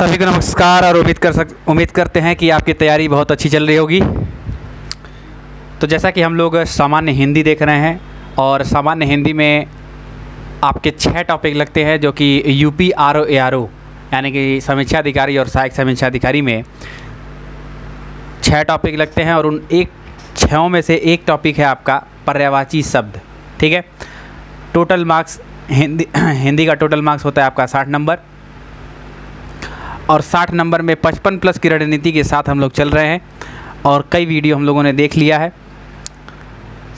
सभी को नमस्कार और उम्मीद कर सक, उम्मीद करते हैं कि आपकी तैयारी बहुत अच्छी चल रही होगी। तो जैसा कि हम लोग सामान्य हिंदी देख रहे हैं और सामान्य हिंदी में आपके छः टॉपिक लगते हैं जो कि U P R O A R O यानी कि समीक्षा अधिकारी और सहायक समीक्षा अधिकारी में छः टॉपिक लगते हैं और उन एक छयों में से एक टॉपिक है आपका पर्यावाची शब्द, ठीक है? टोटल मार्क्स हिंदी हिंदी का टोटल मार्क्स होता है आपका साठ नंबर। और 60 नंबर में 55 प्लस की रणनीति के साथ हम लोग चल रहे हैं और कई वीडियो हम लोगों ने देख लिया है।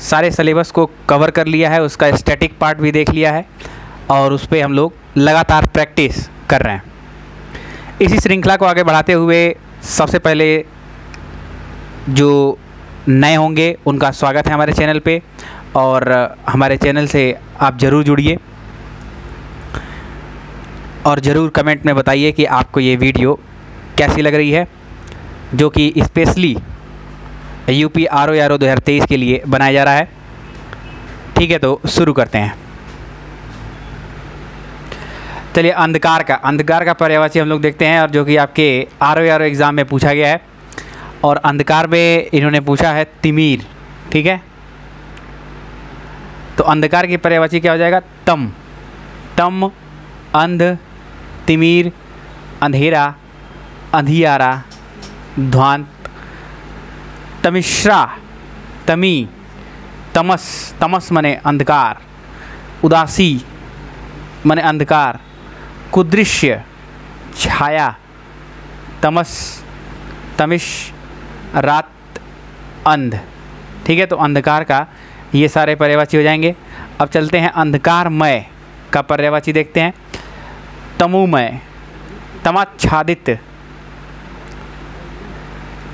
सारे सिलेबस को कवर कर लिया है, उसका स्टैटिक पार्ट भी देख लिया है और उस पर हम लोग लगातार प्रैक्टिस कर रहे हैं। इसी श्रृंखला को आगे बढ़ाते हुए सबसे पहले जो नए होंगे, उनका स्वागत है हमारे चैनल पे और हमारे चैनल से आप ज़रूर जुड़िए। और ज़रूर कमेंट में बताइए कि आपको ये वीडियो कैसी लग रही है, जो कि specially U P R O R O दो हज़ार तेईस के लिए बनाया जा रहा है। ठीक है तो शुरू करते हैं। चलिए, अंधकार का अंधकार का पर्यावाची हम लोग देखते हैं, और जो कि आपके R O R O exam में पूछा गया है। और अंधकार में इन्होंने पूछा है तिमीर, ठीक है? तो अंधकार की पर्यावाची क्या हो जाएगा? तम तम, अंध तिमिर अंधेरा अंधियारा ध्वांत तमिश्रा, तमी, तमस तमस मने अंधकार, उदासी मने अंधकार, कुदृश्य, छाया, तमस, तमिश, रात, अंध। ठीक है तो अंधकार का ये सारे पर्यावाची हो जाएँगे। अब चलते हैं अंधकारमय का पर्यावाची देखते हैं। तमुमय, तमाच्छादित,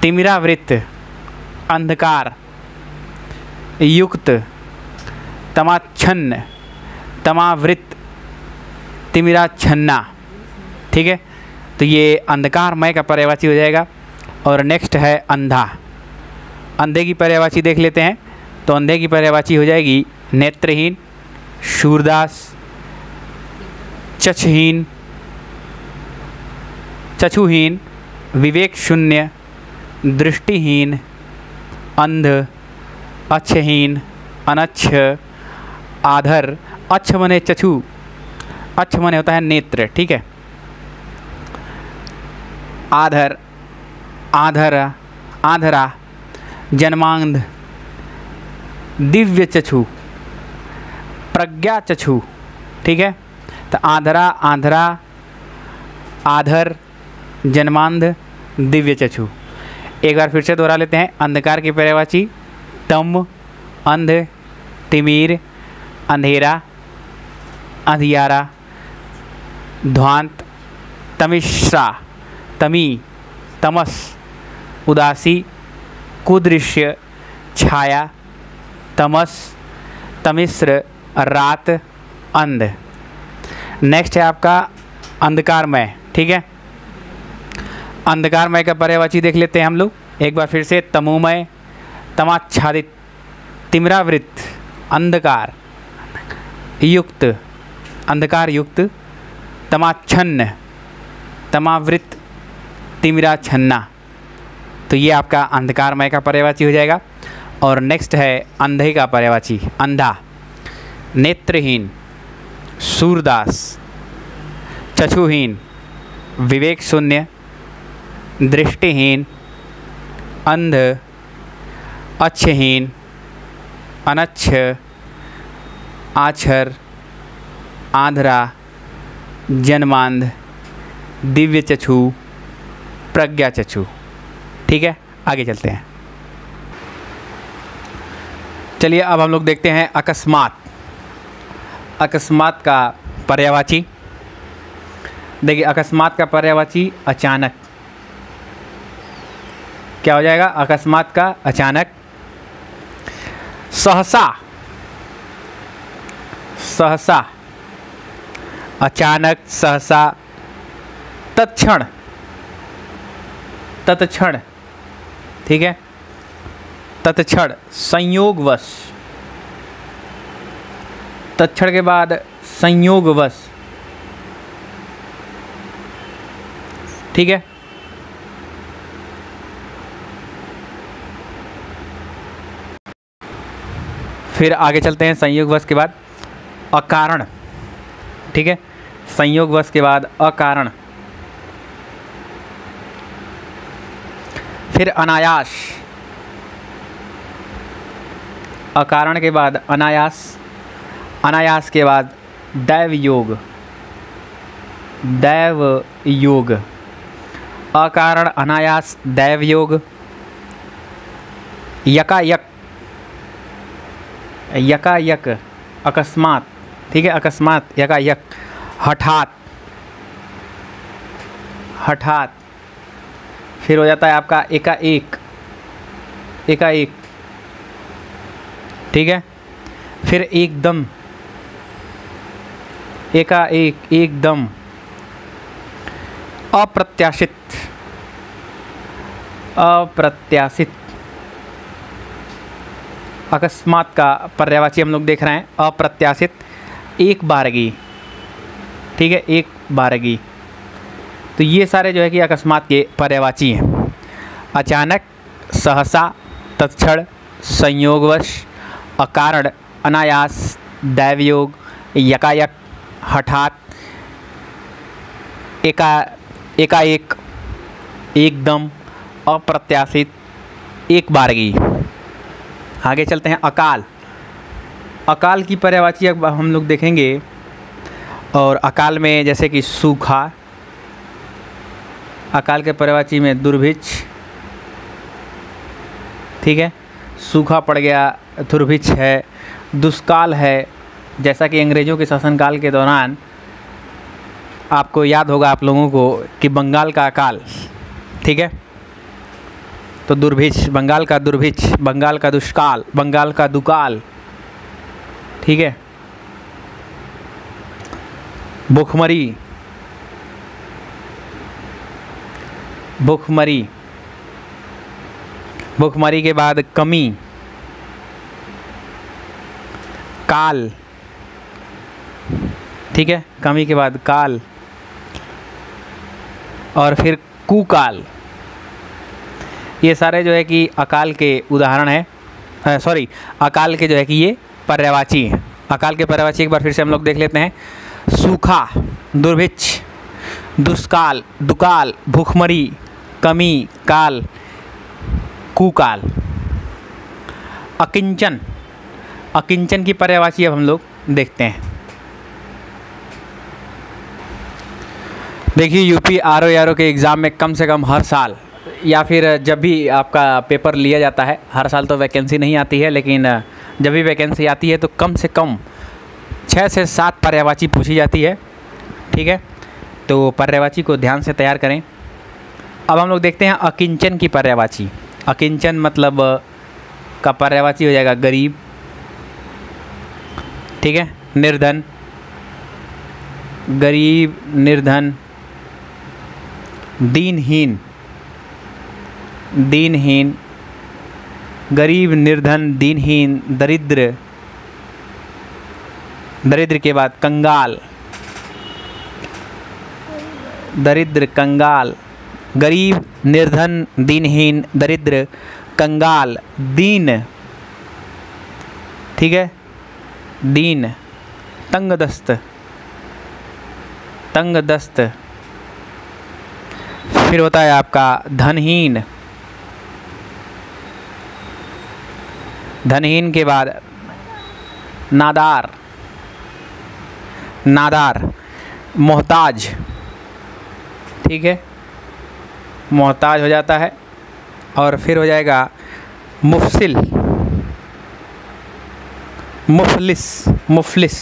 तिमिरावृत, अंधकार, युक्त, तमाच्छन्न, तमावृत, तिमिराच्छन्ना। ठीक है? तो ये अंधकारमय का पर्यावाची हो जाएगा और नेक्स्ट है अंधा। अंधे की पर्यावाची देख लेते हैं तो अंधे की पर्यावाची हो जाएगी नेत्रहीन शूरदास चक्षहीन चक्षुहीन, विवेक शून्य, दृष्टिहीन, अंध, अच्छहीन, अनच्छ, आधर। अच्छ मने चक्षु, अच्छ मने होता है नेत्र, ठीक है? आधर आधर, आधरा, जन्मांध, दिव्य चक्षु, प्रज्ञा चक्षु, ठीक है? तो आंधरा आंधरा, आधर जन्मांध, दिव्य चक्षु। एक बार फिर से दोहरा लेते हैं। अंधकार की पर्यावाची तम अंध, तिमिर, अंधेरा, अंधियारा, ध्वांत, तमिश्रा, तमी, तमस, उदासी, कुदृश्य, छाया, तमस, तमिश्र, रात, अंध। नेक्स्ट है आपका अंधकार अंधकारमय, ठीक है? अंधकारमय का पर्यावाची देख लेते हैं हम लोग। एक बार फिर से तमोमय तमाच्छादित तिमरावृत अंधकार, युक्त अंधकार युक्त, तमाच्छन्न तमावृत तिमिराछन्ना तो ये आपका अंधकारमय का पर्यावाची हो जाएगा। और नेक्स्ट है अंधे का पर्यावाची, अंधा। नेत्रहीन, सूरदास, चक्षुहीन विवेक शून्य दृष्टिहीन, अंध, अच्छहीन, अनच्छ, आछर, आंध्रा, जन्मांध दिव्य चक्षु प्रज्ञा चक्षु ठीक है? आगे चलते हैं। चलिए, अब हम लोग देखते हैं अकस्मात। अकस्मात का पर्यावाची। देखिए, अकस्मात का पर्यावाची अचानक। क्या हो जाएगा? अकस्मात का अचानक सहसा सहसा, अचानक सहसा, तत्क्षण तत्क्षण, ठीक है? तत्क्षण, संयोगवश। तत्क्षण के बाद संयोगवश। ठीक है? फिर आगे चलते हैं संयोग वर्ष के बाद अकारण। ठीक है? संयोग वर्ष के बाद अकारण। फिर अनायास। अकारण के बाद अनायास। अनायास के बाद दैव योग दैव योग अकारण, अनायास दैव योग यकायक। यकायक, अकस्मात, ठीक है, अकस्मात, यकायक, हठात हठात, फिर हो जाता है आपका एकाएक एकाएक, ठीक है, फिर एकदम, एकाएक, एकदम, अप्रत्याशित अप्रत्याशित अकस्मात का पर्यावाची हम लोग देख रहे हैं। अप्रत्याशित एक बारगी। ठीक है, एक बारगी। तो ये सारे जो है कि अकस्मात के पर्यावाची हैं। अचानक, सहसा, तत्क्षण, संयोगवश, अकारण, अनायास, दैवयोग, यकायक, हठात, एका, एकाएक, एकदम, अप्रत्याशित, एक बारगी। आगे चलते हैं, अकाल। अकाल की पर्यावाची अब हम लोग देखेंगे। और अकाल में जैसे कि सूखा, अकाल के पर्यावाची में दुर्भिक्ष, ठीक है? सूखा पड़ गया, दुर्भिक्ष है, दुष्काल है। जैसा कि अंग्रेज़ों के शासनकाल के दौरान आपको याद होगा आप लोगों को कि बंगाल का अकाल, ठीक है? तो दुर्भिक्ष, बंगाल का दुर्भिक्ष, बंगाल का दुष्काल, बंगाल का दुकाल। ठीक है? भुखमरी। भुखमरी। भुखमरी के बाद कमी। काल। ठीक है? कमी के बाद काल। और फिर कुकाल। ये सारे जो है कि अकाल के उदाहरण है। सॉरी अकाल के जो है कि ये पर्यावाची हैं। अकाल के पर्यावाची एक बार फिर से हम लोग देख लेते हैं। सूखा, दुर्भिक्ष, दुष्काल, दुकाल, भूखमरी, कमी, काल, कुकाल। अकिंचन अकिंचन की पर्यावाची अब हम लोग देखते हैं। देखिए, यूपी आर ओ के एग्ज़ाम में कम से कम हर साल या फिर जब भी आपका पेपर लिया जाता है, हर साल तो वैकेंसी नहीं आती है, लेकिन जब भी वैकेंसी आती है तो कम से कम छः से सात पर्यावाची पूछी जाती है, ठीक है? तो पर्यावाची को ध्यान से तैयार करें। अब हम लोग देखते हैं अकिंचन की पर्यावाची। अकिंचन मतलब का पर्यावाची हो जाएगा गरीब, ठीक है? निर्धन। गरीब, निर्धन। दीनहीन। दीनहीन, गरीब, निर्धन, दीनहीन, दरिद्र। दरिद्र के बाद कंगाल। दरिद्र, कंगाल। गरीब, निर्धन, दीनहीन, दरिद्र, कंगाल। दीन। ठीक है? दीन। तंगदस्त। तंगदस्त। फिर होता है आपका धनहीन। धनहीन के बाद नादार नादार, मोहताज, ठीक है? मोहताज हो जाता है और फिर हो जाएगा मुफसिल, मुफलिस मुफलिस।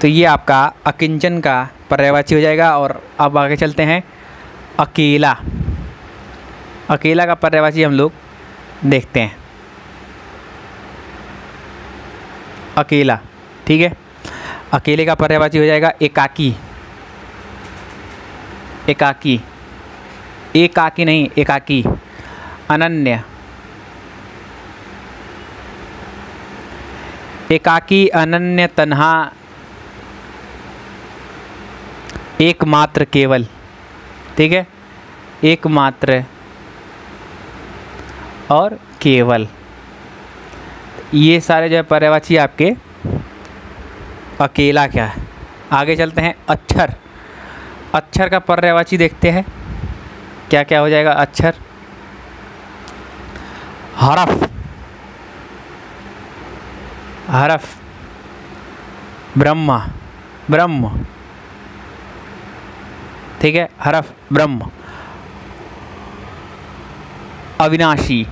तो ये आपका अकिंचन का पर्यावाची हो जाएगा और अब आगे चलते हैं अकेला। अकेला का पर्यावाची हम लोग देखते हैं। अकेला, ठीक है? अकेले का पर्यावाची हो जाएगा एकाकी। एकाकी। एकाकी नहीं, एकाकी। अनन्य। एकाकी, अनन्य, तन्हा। एकमात्र केवल, ठीक है? एकमात्र और केवल। ये सारे जो है पर्यावाची आपके अकेला क्या है? आगे चलते हैं, अक्षर। अक्षर का पर्यावाची देखते हैं। क्या क्या हो जाएगा? अक्षर। हरफ। हरफ। ब्रह्मा। ब्रह्म। ठीक है? हरफ ब्रह्म। अविनाशी।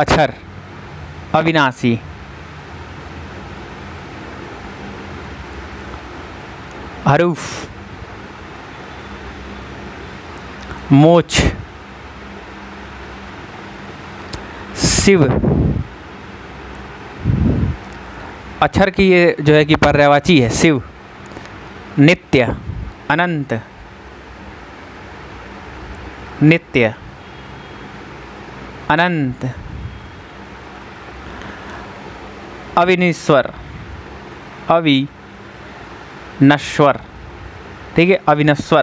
अक्षर, अविनाशी। हरूफ, मोच शिव अक्षर की ये जो है कि पर्यावाची है शिव नित्य, अनंत। नित्य, अनंत। अविनेश्वर। अवि नश्वर ठीक है, अविनश्वर।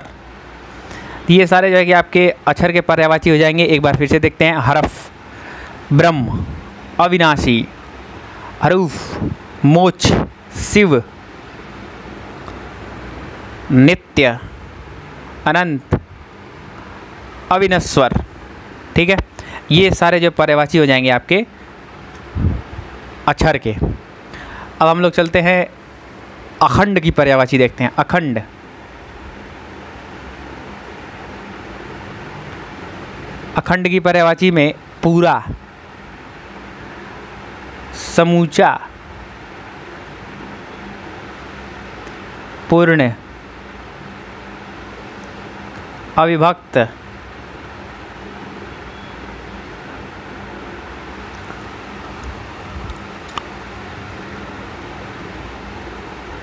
तो ये सारे जो है कि आपके अक्षर के पर्यावाची हो जाएँगे। एक बार फिर से देखते हैं। हरफ, ब्रह्म, अविनाशी, हरूफ मोच शिव, नित्य, अनंत, अविनश्वर। ठीक है, ये सारे जो पर्यावाची हो जाएँगे आपके। अक्षर के। अब हम लोग चलते हैं अखंड की पर्यावाची देखते हैं, अखंड। अखंड की पर्यावाची में पूरा, समूचा, पूर्ण, अविभक्त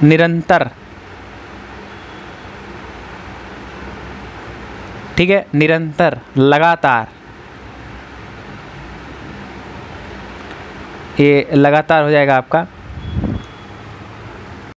निरंतर। ठीक है? निरंतर लगातार। ये लगातार हो जाएगा आपका।